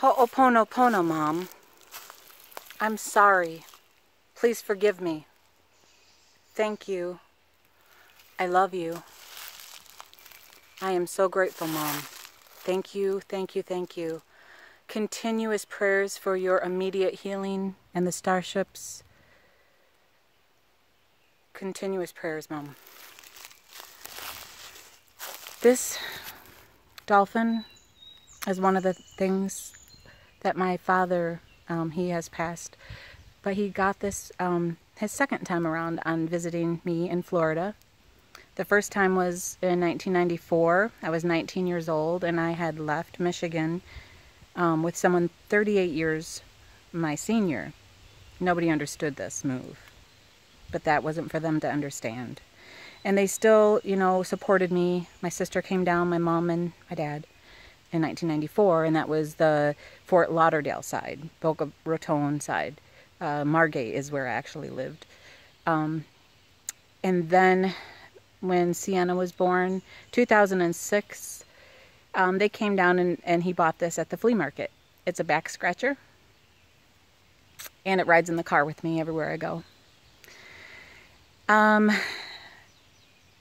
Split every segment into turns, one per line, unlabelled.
Ho'oponopono, Mom. I'm sorry. Please forgive me. Thank you. I love you. I am so grateful, Mom. Thank you, thank you, thank you. Continuous prayers for your immediate healing and the starships. Continuous prayers, Mom. This dolphin is one of the things that my father, um, he has passed, but he got this um, his second time around on visiting me in Florida. The first time was in 1994. I was 19 years old and I had left Michigan um, with someone 38 years my senior. Nobody understood this move, but that wasn't for them to understand. And they still, you know, supported me. My sister came down, my mom and my dad in 1994, and that was the Fort Lauderdale side, Boca Raton side. Uh, Margate is where I actually lived. Um, and then when Sienna was born, 2006, um, they came down and, and he bought this at the flea market. It's a back scratcher, and it rides in the car with me everywhere I go. Um,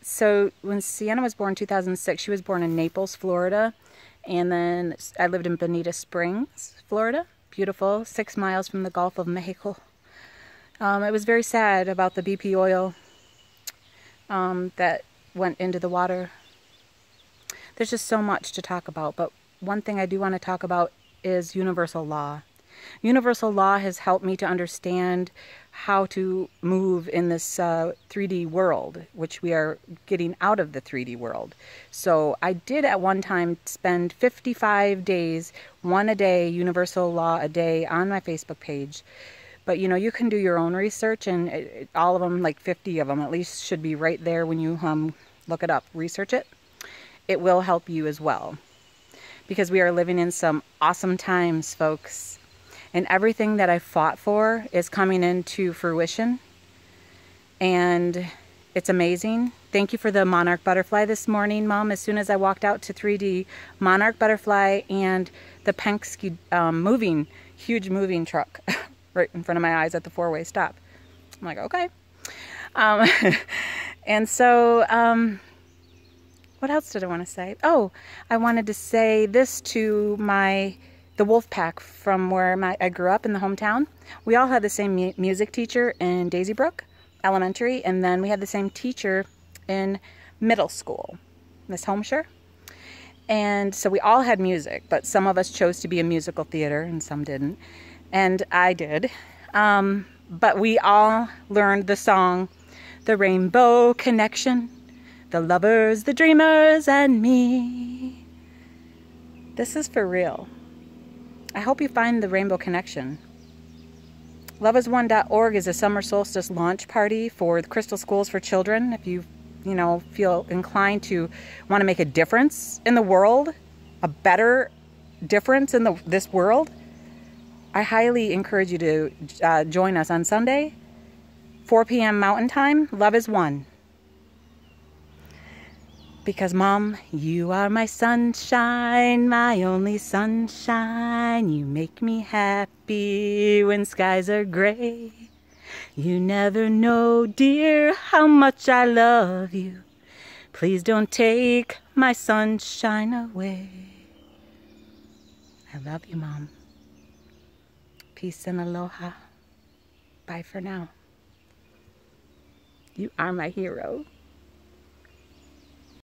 so when Sienna was born 2006, she was born in Naples, Florida. And then I lived in Bonita Springs, Florida. Beautiful, six miles from the Gulf of Mexico. Um, it was very sad about the BP oil um, that went into the water. There's just so much to talk about, but one thing I do want to talk about is universal law. Universal law has helped me to understand how to move in this uh, 3D world, which we are getting out of the 3D world. So I did at one time spend 55 days, one a day, universal law a day on my Facebook page. But you know, you can do your own research, and it, it, all of them, like 50 of them at least, should be right there when you um, look it up, research it. It will help you as well. Because we are living in some awesome times, folks and everything that I fought for is coming into fruition. And it's amazing. Thank you for the monarch butterfly this morning, Mom. As soon as I walked out to 3D, monarch butterfly and the Penske um, moving, huge moving truck right in front of my eyes at the four-way stop. I'm like, okay. Um, and so, um, what else did I want to say? Oh, I wanted to say this to my the wolf pack from where my, I grew up in the hometown. We all had the same mu music teacher in Daisy Brook Elementary, and then we had the same teacher in middle school, Miss Homeshire. And so we all had music, but some of us chose to be a musical theater and some didn't. And I did. Um, but we all learned the song, The Rainbow Connection, The Lovers, the Dreamers, and Me. This is for real. I hope you find the Rainbow Connection. LoveIsOne.org is a summer solstice launch party for the Crystal Schools for Children. If you, you know, feel inclined to want to make a difference in the world, a better difference in the, this world, I highly encourage you to uh, join us on Sunday, 4 p.m. Mountain Time. Love is One. Because, Mom, you are my sunshine, my only sunshine. You make me happy when skies are gray. You never know, dear, how much I love you. Please don't take my sunshine away. I love you, Mom. Peace and aloha. Bye for now. You are my hero.